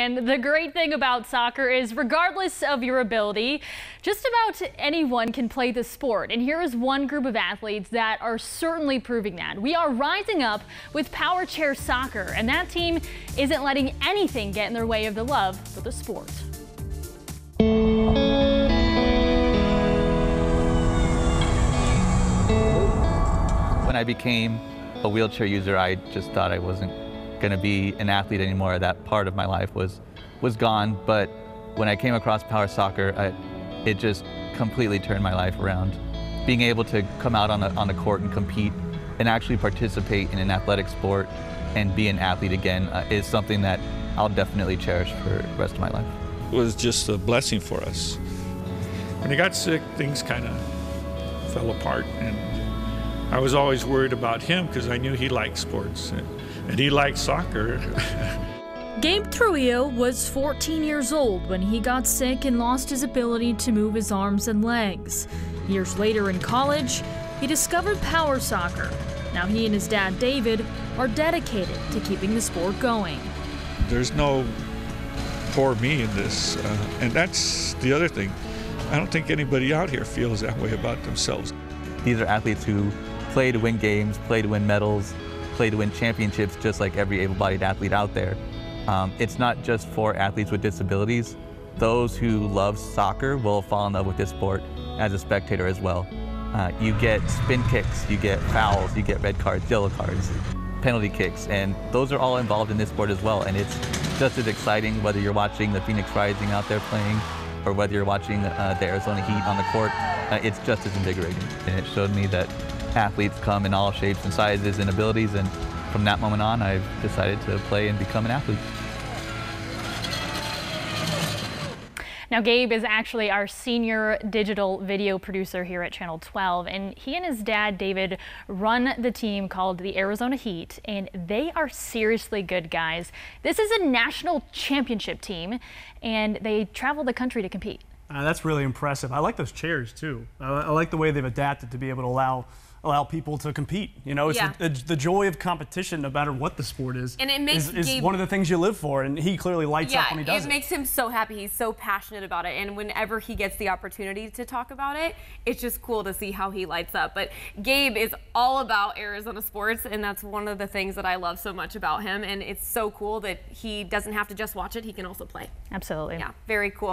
And the great thing about soccer is regardless of your ability, just about anyone can play the sport. And here is one group of athletes that are certainly proving that. We are rising up with Power Chair Soccer, and that team isn't letting anything get in their way of the love for the sport. When I became a wheelchair user, I just thought I wasn't going to be an athlete anymore. That part of my life was was gone. But when I came across Power Soccer, I, it just completely turned my life around. Being able to come out on the on the court and compete and actually participate in an athletic sport and be an athlete again uh, is something that I'll definitely cherish for the rest of my life. It was just a blessing for us. When he got sick, things kind of fell apart, and I was always worried about him because I knew he liked sports and he liked soccer. Gabe Trujillo was 14 years old when he got sick and lost his ability to move his arms and legs. Years later in college, he discovered power soccer. Now he and his dad David are dedicated to keeping the sport going. There's no poor me in this, uh, and that's the other thing. I don't think anybody out here feels that way about themselves. These are athletes who play to win games, play to win medals, play to win championships just like every able-bodied athlete out there. Um, it's not just for athletes with disabilities. Those who love soccer will fall in love with this sport as a spectator as well. Uh, you get spin kicks, you get fouls, you get red cards, yellow cards, penalty kicks, and those are all involved in this sport as well. And it's just as exciting whether you're watching the Phoenix Rising out there playing or whether you're watching uh, the Arizona Heat on the court. Uh, it's just as invigorating. And it showed me that athletes come in all shapes and sizes and abilities, and from that moment on, I've decided to play and become an athlete. Now, Gabe is actually our senior digital video producer here at Channel 12, and he and his dad, David, run the team called the Arizona Heat, and they are seriously good guys. This is a national championship team, and they travel the country to compete. Uh, that's really impressive. I like those chairs, too. I, I like the way they've adapted to be able to allow allow people to compete. You know, it's yeah. the, the, joy of competition, no matter what the sport is. And it makes is, is Gabe, one of the things you live for, and he clearly lights yeah, up when he does it. it. it makes him so happy. He's so passionate about it, and whenever he gets the opportunity to talk about it, it's just cool to see how he lights up. But Gabe is all about Arizona sports, and that's one of the things that I love so much about him. And it's so cool that he doesn't have to just watch it; he can also play. Absolutely. Yeah, very cool.